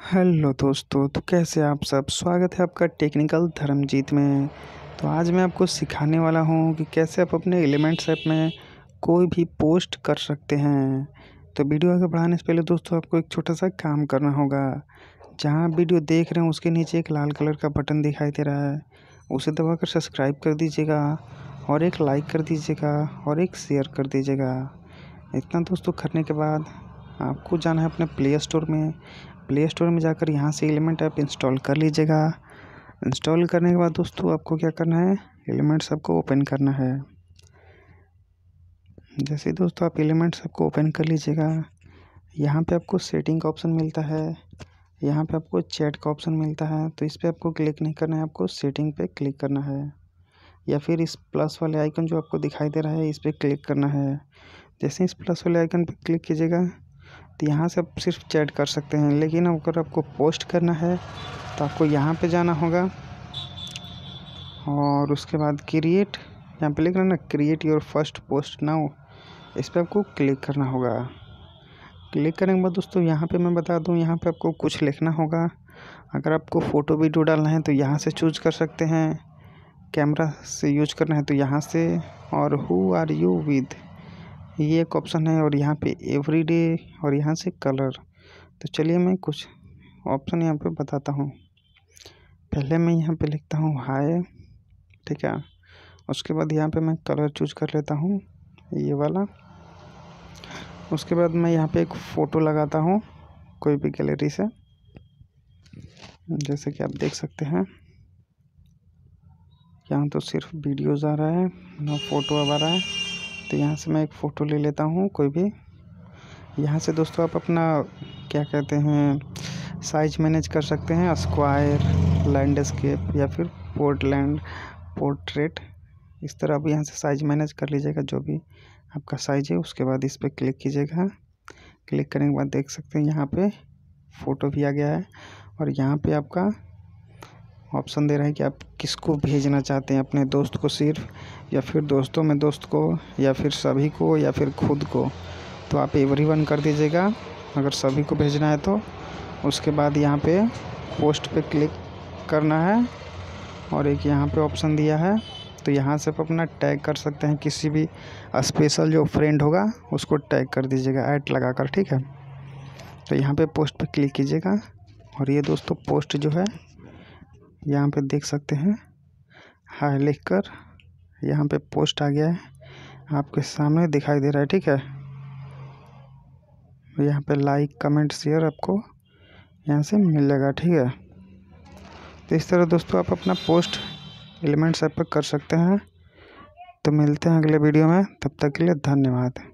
Hello दोस्तों तो कैसे आप सब? स्वागत है आपका टेक्निकल धर्मजीत में। तो आज मैं आपको सिखाने वाला हूँ कि कैसे आप अपने एलिमेंट्स ऐप में कोई भी पोस्ट कर सकते हैं। तो वीडियो आगे बढ़ाने से पहले दोस्तों, आपको एक छोटा सा काम करना होगा। जहाँ वीडियो देख रहे हैं, उसके नीचे एक लाल कलर का बटन दिखाई दे रहा है। उसे दबाकर सब्सक्राइब कर दीजिएगा और एक लाइक कर दीजिएगा और एक शेयर कर दीजिएगा। इतना दोस्तों करने के बाद आपको जाना है अपने प्ले स्टोर में। प्ले स्टोर में जाकर यहाँ से एलिमेंट ऐप इंस्टॉल कर लीजिएगा। इंस्टॉल करने के बाद दोस्तों आपको क्या करना है? एलिमेंट्स ऐप को ओपन करना है। जैसे दोस्तों आप एलिमेंट्स ऐप को ओपन कर लीजिएगा, यहाँ पे आपको सेटिंग का ऑप्शन मिलता है। यहाँ पे आपको चैट का ऑप्शन मिलता है तो इस पर आपको क्लिक नहीं करना है, आपको सेटिंग पे क्लिक करना है। या फिर इस प्लस वाले आइकन जो आपको दिखाई दे रहा है, इस पर क्लिक करना है। जैसे इस प्लस वाले आइकन पर क्लिक कीजिएगा तो यहाँ से आप सिर्फ़ चैट कर सकते हैं, लेकिन अगर आपको पोस्ट करना है तो आपको यहाँ पे जाना होगा। और उसके बाद क्रिएट यहाँ पे लिख रहा ना create your first post now इस पर आपको क्लिक करना होगा। क्लिक करने के बाद दोस्तों, यहाँ पे मैं बता दूँ, यहाँ पे आपको कुछ लिखना होगा। अगर आपको फ़ोटो वीडियो डालना है तो यहाँ से चूज़ कर सकते हैं। कैमरा से यूज़ करना है तो यहाँ से। और हु आर यू विद ये एक ऑप्शन है और यहाँ पे एवरीडे और यहाँ से कलर तो चलिए मैं कुछ ऑप्शन यहाँ पे बताता हूँ। पहले मैं यहाँ पे लिखता हूँ हाय ठीक है? उसके बाद यहाँ पे मैं कलर चूज़ कर लेता हूँ, ये वाला। उसके बाद मैं यहाँ पे एक फ़ोटो लगाता हूँ, कोई भी गैलरी से। जैसे कि आप देख सकते हैं। यहाँ तो सिर्फ़ वीडियोज़ आ रहा है, ना फ़ोटो अब आ रहा है। तो यहाँ से मैं एक फ़ोटो ले लेता हूँ, कोई भी। यहाँ से दोस्तों आप अपना, क्या कहते हैं साइज़ मैनेज कर सकते हैं। स्क्वायर लैंडस्केप या फिर पोर्टलैंड पोर्ट्रेट इस तरह आप यहाँ से साइज़ मैनेज कर लीजिएगा, जो भी आपका साइज़ है, उसके बाद इस पर क्लिक कीजिएगा। क्लिक करने के बाद देख सकते हैं, यहाँ पे फ़ोटो भी आ गया है। और यहाँ पे आपका ऑप्शन दे रहा है कि आप किसको भेजना चाहते हैं, अपने दोस्त को सिर्फ़, या फिर दोस्तों में दोस्त को, या फिर सभी को, या फिर खुद को। तो आप एवरी वन कर दीजिएगा। अगर सभी को भेजना है तो। उसके बाद यहाँ पे पोस्ट पे क्लिक करना है। और एक यहाँ पे ऑप्शन दिया है। तो यहाँ से आप अपना टैग कर सकते हैं। किसी भी स्पेशल जो फ्रेंड होगा, उसको टैग कर दीजिएगा। ऐड लगा कर ठीक है? तो यहाँ पे पोस्ट पे क्लिक कीजिएगा। और ये दोस्तों पोस्ट जो है यहाँ पे देख सकते हैं। हाय लिख कर यहाँ पे पोस्ट आ गया है। आपके सामने दिखाई दे रहा है, ठीक है? यहाँ पे लाइक कमेंट शेयर आपको यहाँ से मिल जाएगा, ठीक है? तो इस तरह दोस्तों आप अपना पोस्ट एलिमेंट्स ऐप पर कर सकते हैं। तो मिलते हैं अगले वीडियो में। तब तक के लिए धन्यवाद।